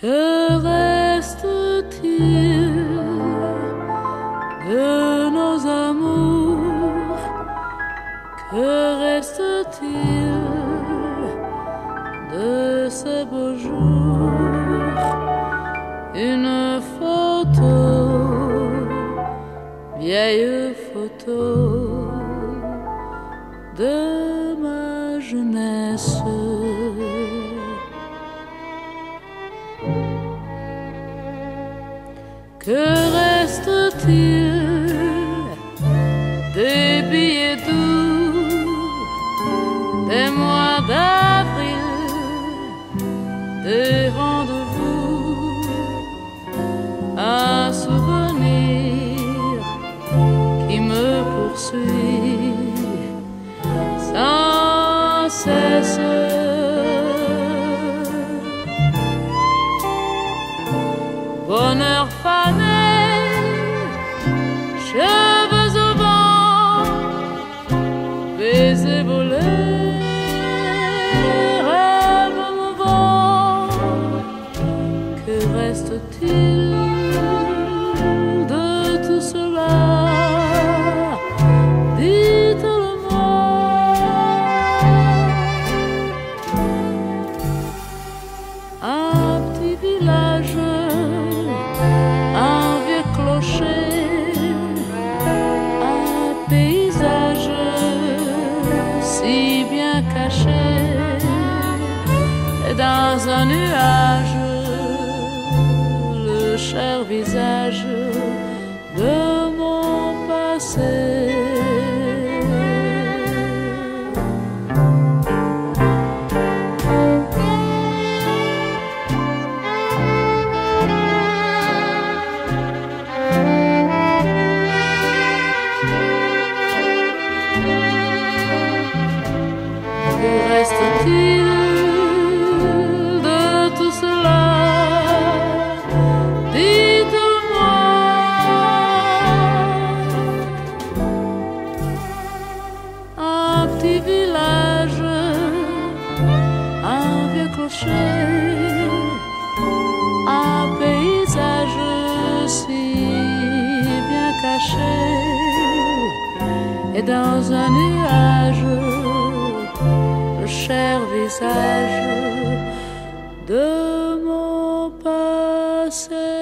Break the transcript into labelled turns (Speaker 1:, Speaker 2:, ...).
Speaker 1: Que reste-t-il de nos amours Que reste-t-il de ces beaux jours Une photo, vieille photo de ma jeunesse. Que reste-t-il des billets doux, des mois d'avril, des rendez-vous, un souvenir qui me poursuit sans cesse? Bonheur dans un nuage le cher visage de mon passé. Petit village, un vieux clocher, un paysage si bien caché et dans un nuage le cher visage de mon passé.